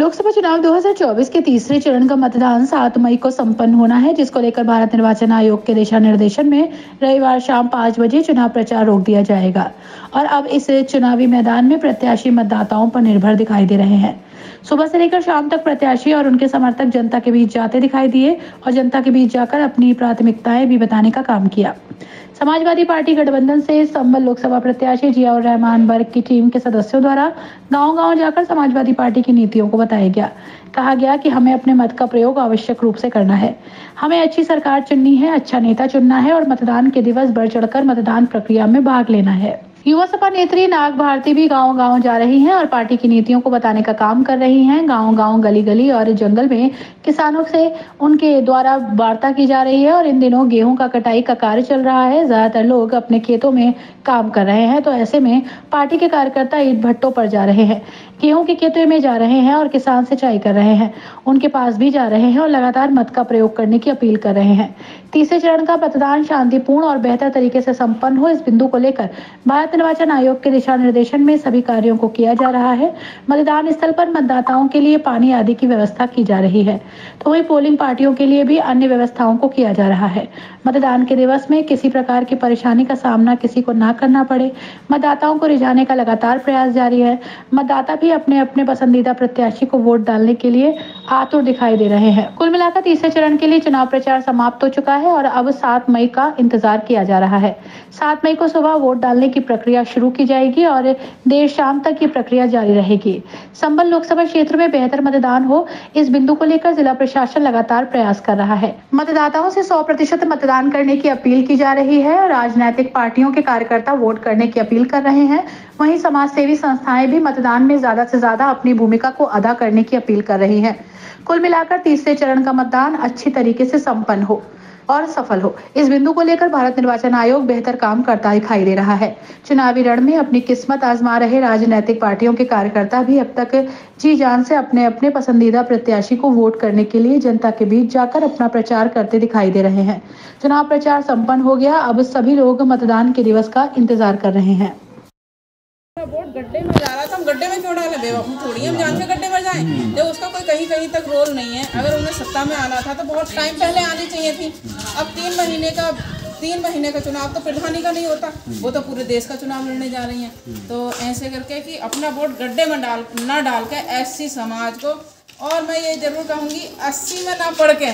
लोकसभा चुनाव 2024 के तीसरे चरण का मतदान 7 मई को संपन्न होना है, जिसको लेकर भारत निर्वाचन आयोग के दिशा निर्देशन में रविवार शाम पाँच बजे चुनाव प्रचार रोक दिया जाएगा। और अब इस चुनावी मैदान में प्रत्याशी मतदाताओं पर निर्भर दिखाई दे रहे हैं। सुबह से लेकर शाम तक प्रत्याशी और उनके समर्थक जनता के बीच जाते दिखाई दिए और जनता के बीच जाकर अपनी प्राथमिकताएँ भी बताने का काम किया। समाजवादी पार्टी गठबंधन से संबल लोकसभा प्रत्याशी जियाउर रहमान वर्ग की टीम के सदस्यों द्वारा गांव-गांव जाकर समाजवादी पार्टी की नीतियों को बताया गया। कहा गया कि हमें अपने मत का प्रयोग आवश्यक रूप से करना है। हमें अच्छी सरकार चुननी है अच्छा नेता चुनना है और मतदान के दिवस बढ़ चढ़कर मतदान प्रक्रिया में भाग लेना है। युवा सपा नेत्री नाग भारती भी गाँव गाँव जा रही हैं और पार्टी की नीतियों को बताने का काम कर रही हैं। गाँव गाँव गली गली और जंगल में किसानों से उनके द्वारा वार्ता की जा रही है और इन दिनों गेहूँ का कटाई का कार्य चल रहा है। ज़्यादातर लोग अपने खेतों में काम कर रहे हैं तो ऐसे में पार्टी के कार्यकर्ता ईट भट्टों पर जा रहे हैं। गेहूँ के खेतों में जा रहे हैं और किसान सिंचाई कर रहे हैं। उनके पास भी जा रहे हैं और लगातार मत का प्रयोग करने की अपील कर रहे हैं। तीसरे चरण का मतदान शांतिपूर्ण और बेहतर तरीके से संपन्न हो, इस बिंदु को लेकर भारत निर्वाचन आयोग के दिशा निर्देशन में सभी कार्यों को किया जा रहा है। मतदान स्थल पर मतदाताओं के लिए पानी आदि की व्यवस्था की जा रही है। तो वही पोलिंग पार्टियों के लिए भी अन्य व्यवस्थाओं को किया जा रहा है। मतदान के दिवस में किसी प्रकार की परेशानी का सामना किसी को ना करना पड़े। मतदाताओं को रिझाने का लगातार प्रयास जारी है। मतदाता भी अपने अपने पसंदीदा प्रत्याशी को वोट डालने के लिए आतुर दिखाई दे रहे हैं। कुल मिलाकर तीसरे चरण के लिए चुनाव प्रचार समाप्त हो चुका है और अब सात मई का इंतज़ार किया जा रहा है। सात मई को सुबह वोट डालने की प्रक्रिया शुरू की जाएगी और देर शाम तक ये प्रक्रिया जारी रहेगी। संबल लोकसभा क्षेत्र में बेहतर मतदान हो, इस बिंदु को लेकर जिला प्रशासन लगातार प्रयास कर रहा है। मतदाताओं से सौ प्रतिशत मतदान करने की अपील की जा रही है और राजनीतिक पार्टियों के कार्यकर्ता वोट करने की अपील कर रहे हैं। वहीं समाज सेवी संस्थाएँ भी मतदान में ज़्यादा से ज़्यादा अपनी भूमिका को अदा करने की अपील कर रही है। कुल मिलाकर तीसरे चरण का मतदान अच्छी तरीके से संपन्न हो और सफल हो। इस बिंदु को लेकर भारत निर्वाचन आयोग बेहतर काम करता दिखाई दे रहा है। चुनावी रण में अपनी किस्मत आजमा रहे राजनीतिक पार्टियों के कार्यकर्ता भी अब तक जी जान से अपने अपने पसंदीदा प्रत्याशी को वोट करने के लिए जनता के बीच जाकर अपना प्रचार करते दिखाई दे रहे हैं। चुनाव प्रचार संपन्न हो गया। अब सभी लोग मतदान के दिवस का इंतज़ार कर रहे हैं। वोट गड्ढे में जा रहा था। हम गड्ढे में क्यों डाले? थोड़ी हम जान गड्ढे में जाएँ। उसका कोई कहीं कहीं तक रोल नहीं है। अगर उन्हें सत्ता में आना था तो बहुत टाइम पहले आनी चाहिए थी। अब तीन महीने का तीन महीने का चुनाव तो प्रधानी का नहीं होता वो तो पूरे देश का चुनाव लड़ने जा रही हैं। तो ऐसे करके कि अपना वोट गड्ढे में डाल ना डाल के एस समाज को और मैं ये ज़रूर कहूँगी अस्सी में ना पढ़ के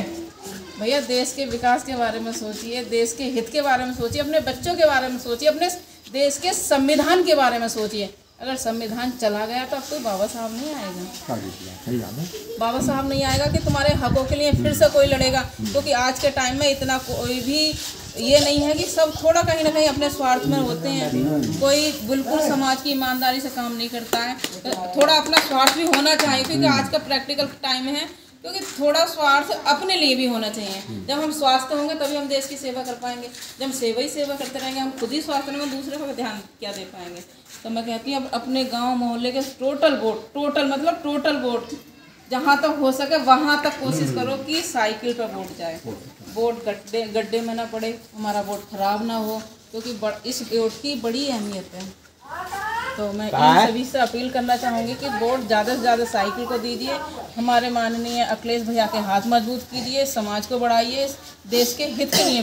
भैया देश के विकास के बारे में सोचिए देश के हित के बारे में सोचिए अपने बच्चों के बारे में सोचिए अपने देश के संविधान के बारे में सोचिए। अगर संविधान चला गया तो अब कोई बाबा साहब नहीं आएगा। बाबा साहब नहीं आएगा कि तुम्हारे हकों के लिए फिर से कोई लड़ेगा? क्योंकि तो आज के टाइम में इतना कोई भी ये नहीं है कि सब थोड़ा कहीं ना कहीं अपने स्वार्थ में होते हैं। कोई बिल्कुल समाज की ईमानदारी से काम नहीं करता है। थोड़ा अपना स्वार्थ भी होना चाहिए क्योंकि आज का प्रैक्टिकल टाइम है। क्योंकि थोड़ा स्वार्थ अपने लिए भी होना चाहिए। जब हम स्वास्थ्य होंगे तभी हम देश की सेवा कर पाएँगे। जब हम सेवा ही सेवा करते रहेंगे हम खुद ही स्वास्थ्य में दूसरे को ध्यान क्या दे पाएँगे? तो मैं कहती हूँ अब अपने गाँव मोहल्ले के टोटल वोट टोटल मतलब टोटल वोट जहाँ तक हो सके वहाँ तक कोशिश करो कि साइकिल पर वोट जाए। वोट गड्ढे गड्ढे में ना पड़े हमारा वोट खराब ना हो क्योंकि इस वोट की बड़ी अहमियत है। तो मैं इन सभी से अपील करना चाहूँगी कि वोट ज़्यादा से ज़्यादा साइकिल को दीजिए। हमारे माननीय अखिलेश भैया के हाथ मज़बूत कीजिए। समाज को बढ़ाइए। देश के हित के लिए